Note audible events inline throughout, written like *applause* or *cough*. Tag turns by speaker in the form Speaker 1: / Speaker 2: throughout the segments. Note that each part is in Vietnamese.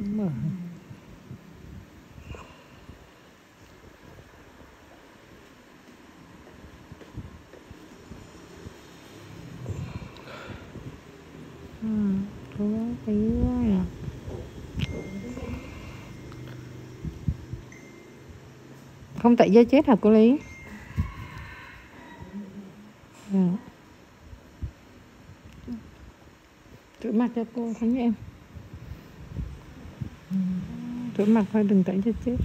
Speaker 1: Ừ, cố gắng tí quá. Không tại dây chết hả cô Lý? Dạ. Rửa mặt cho cô thấy em Rửa mặt thôi đừng tại dây chết.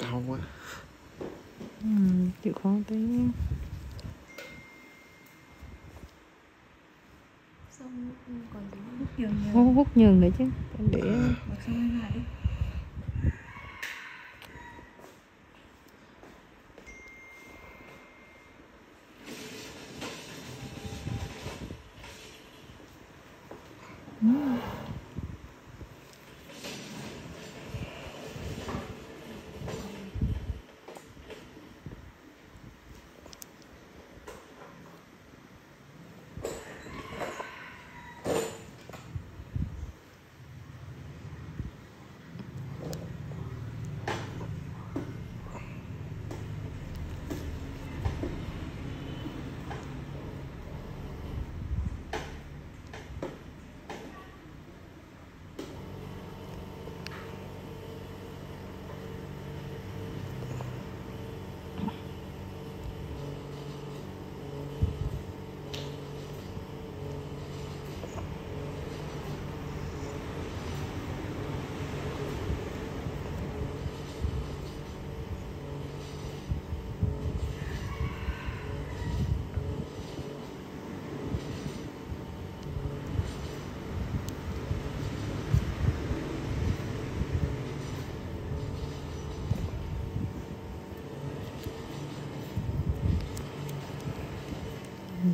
Speaker 2: Đau quá.
Speaker 1: Ừ, chịu khó tí.
Speaker 3: Xong còn dính hút
Speaker 1: nhường nữa chứ để
Speaker 3: mặc xong anh lại đi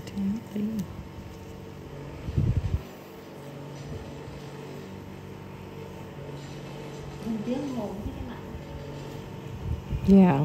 Speaker 1: thế tí
Speaker 3: một tiếng hồ với cái mặt
Speaker 1: dạ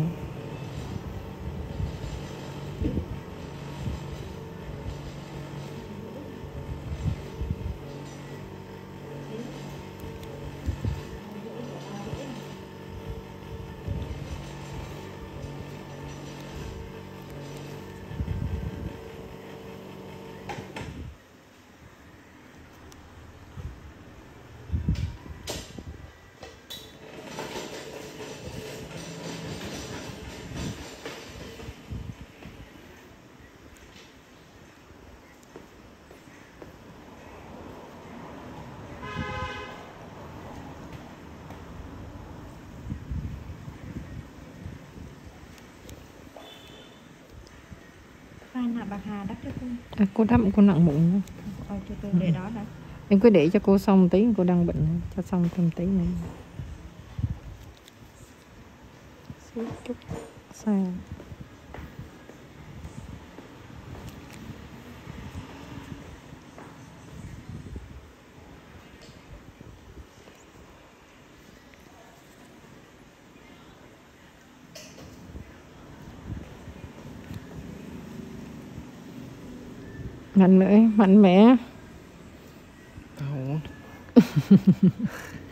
Speaker 3: Hạ Bạc Hà đắp cho cô
Speaker 1: à, cô đắp cô nặng bụng
Speaker 3: Ờ, cho tôi để đó đã.
Speaker 1: Em cứ để cho cô xong tí cô đang bệnh cho xong thêm tí nữa. Xíu chút. Sao mạnh nữa mạnh mẽ *laughs*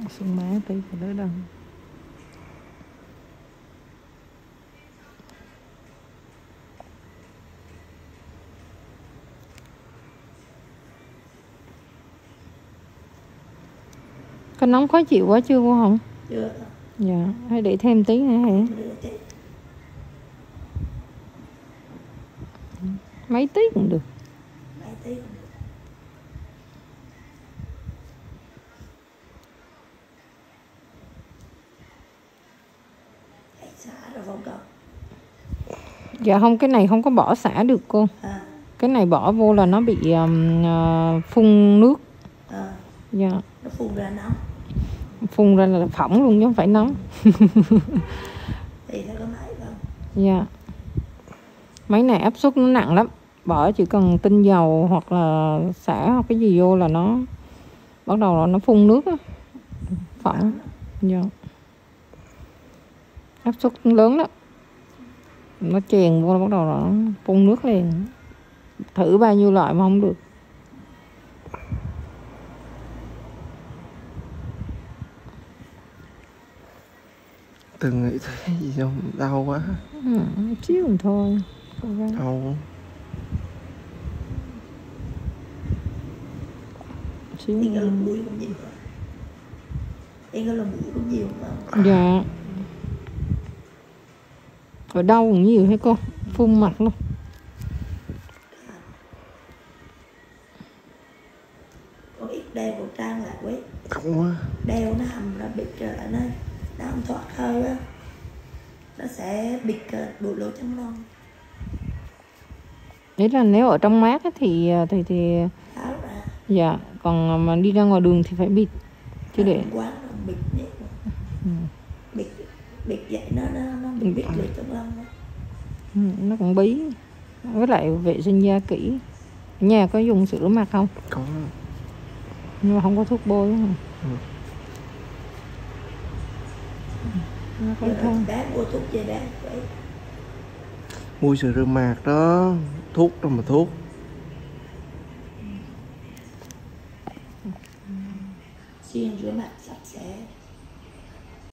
Speaker 2: đau
Speaker 1: Xuân má tí vào đó đâu Có nóng khó chịu quá chưa cô Hồng?
Speaker 4: chưa.
Speaker 1: Dạ, hay để thêm tí nữa hả? Mấy tí cũng được.
Speaker 4: Mấy tí Hãy xả rồi không cần
Speaker 1: Dạ không, cái này không có bỏ xả được cô.
Speaker 4: À,
Speaker 1: Cái này bỏ vô là nó bị um, ờ, phun nước.
Speaker 4: À,
Speaker 1: Dạ,
Speaker 4: nó phun ra nóng.
Speaker 1: Phun ra là phỏng luôn chứ không phải nóng.
Speaker 4: Thì nó có máy không?
Speaker 1: Dạ. Máy này áp suất nó nặng lắm. Bỏ chỉ cần tinh dầu hoặc là xả hoặc cái gì vô là nó Bắt đầu là nó phun nước á. Phỏng. Dạ. Áp suất lớn lắm Nó chèn vô là bắt đầu là nó phun nước liền Thử bao nhiêu loại mà không được.
Speaker 2: Từng nghĩ thấy gì đâu đau quá.
Speaker 1: Ừ, Xíu thôi.
Speaker 2: Đau.
Speaker 1: Xíu
Speaker 4: thì cái mũi cũng nhiều thì cái lồng mũi cũng nhiều mà.
Speaker 1: Dạ Ở đâu cũng nhiều hay cô Phun mặt luôn.
Speaker 4: Có ít đeo khẩu trang lại quý.
Speaker 2: Đau quá.
Speaker 4: Đeo nó hầm ra bịt trở lại nó nó không thoát hơi á. Nó sẽ bịt ờ, bụi lỗ chân lông
Speaker 1: Đấy là nếu ở trong mát á thì thì thì dạ còn mà đi ra ngoài đường thì phải bịt. Chứ để
Speaker 4: quán bịt nhé bịt vậy nó nó nó bị bịt lỗ chân lông đó.
Speaker 1: ừ, nó cũng bí. Với lại vệ sinh da kỹ. Nhà có dùng sữa rửa mặt không?
Speaker 2: Có.
Speaker 1: Nhưng mà không có thuốc bôi đúng không
Speaker 2: Ừ.
Speaker 1: nó có thôi
Speaker 4: bé mua thuốc về bé vậy.
Speaker 2: Mua sữa rửa mặt đó. Thuốc đâu mà thuốc.
Speaker 4: Xuyên rửa mặt